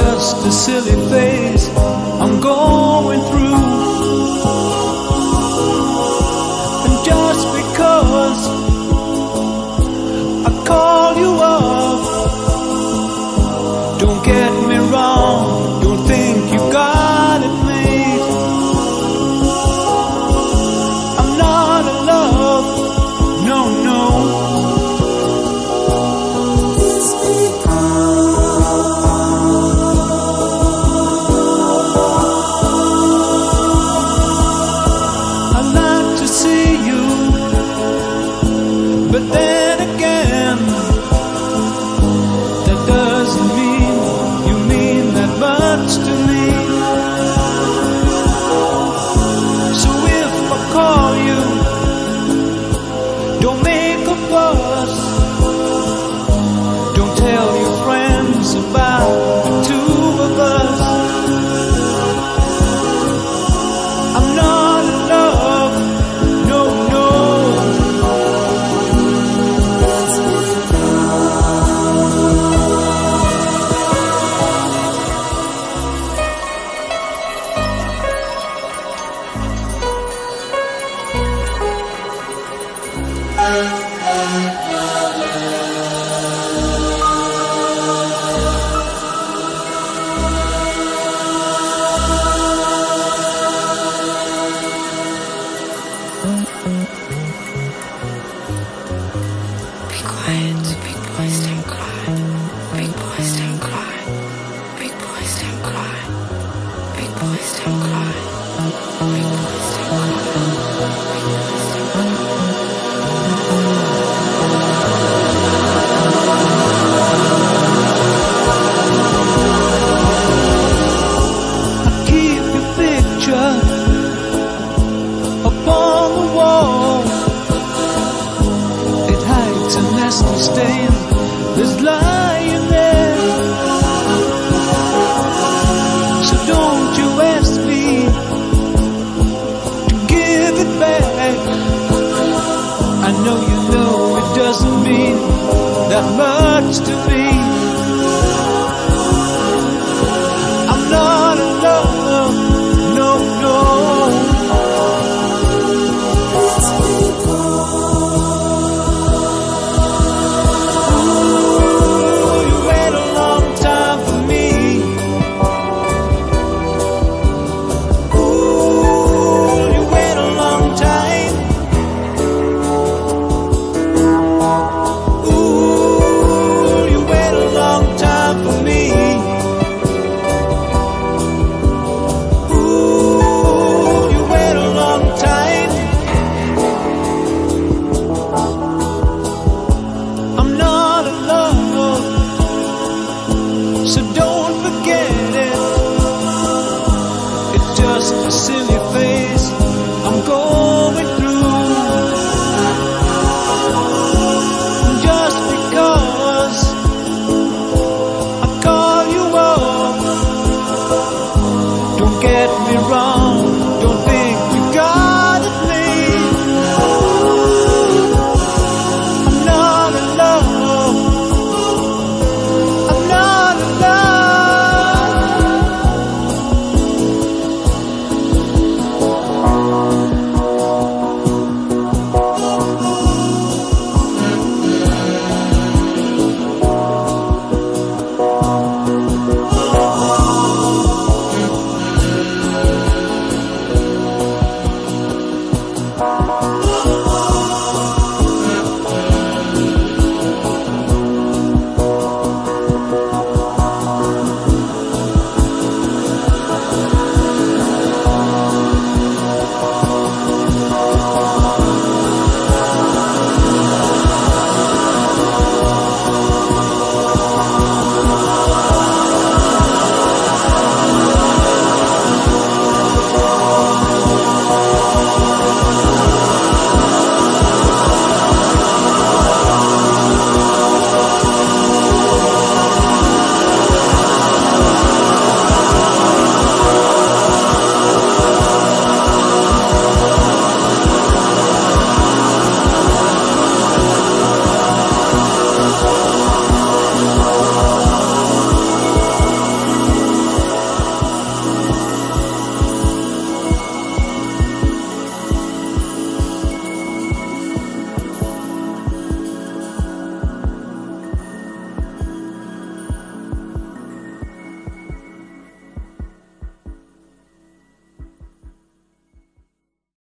just a silly face. I'm going. Big boys don't cry. Big boys don't cry. Big boys don't cry. misunderstand this lying there. So don't you ask me to give it back. I know you know it doesn't mean that much to me.